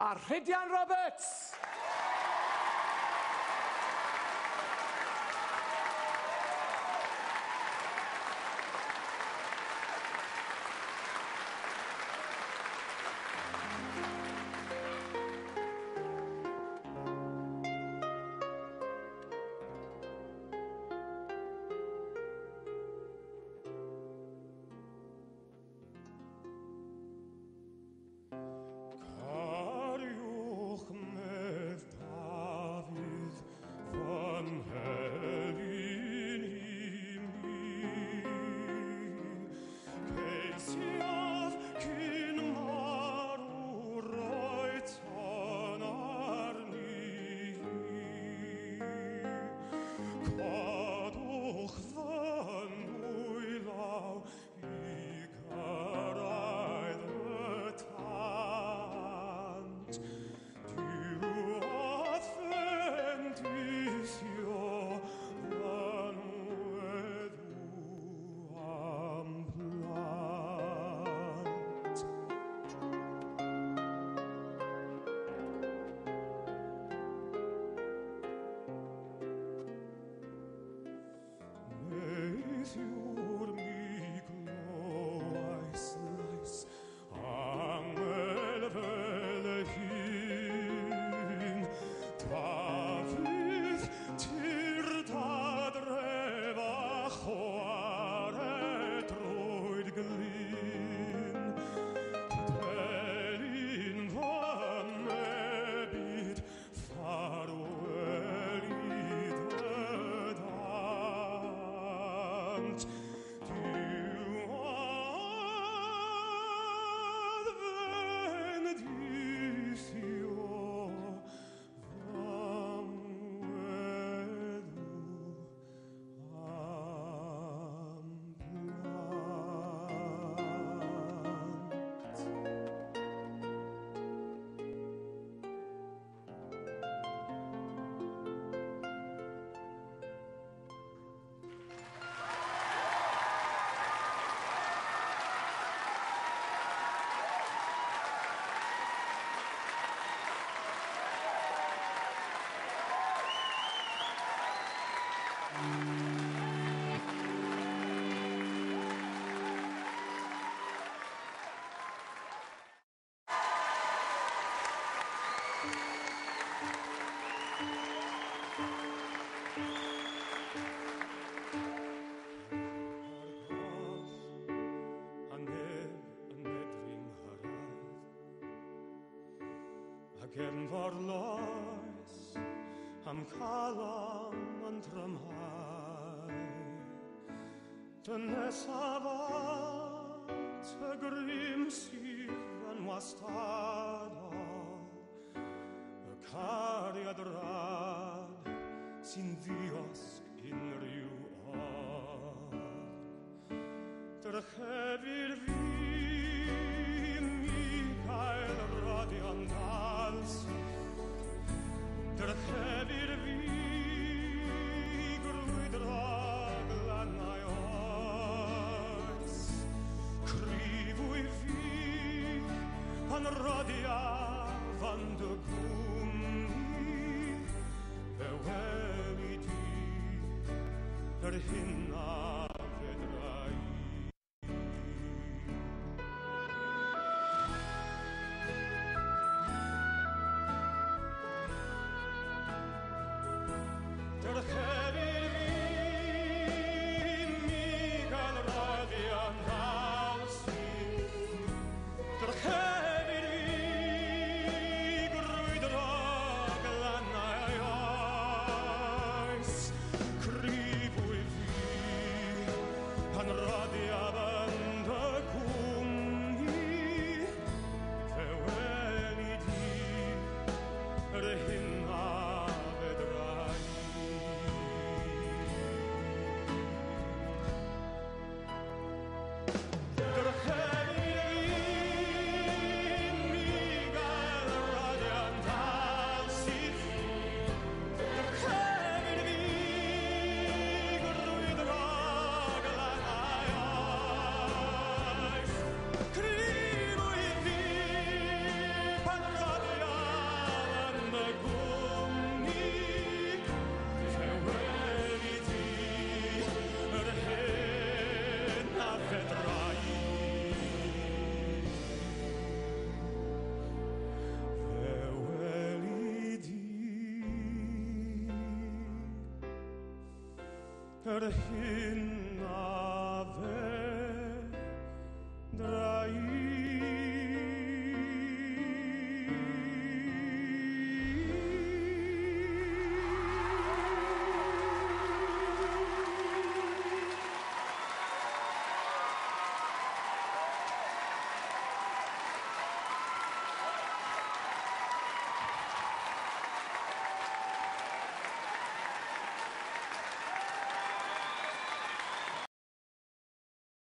a Rhudian Roberts. Segelin, Delin van nebit farueli dedant, Cefn ffordd lor am calam antram hai. Den nesavat agrim sivan wastada Cariadrad sin dios in riu Der hevir vi mi kael radiantar van radia van de bumi pe veliti per hinna Ter per hinna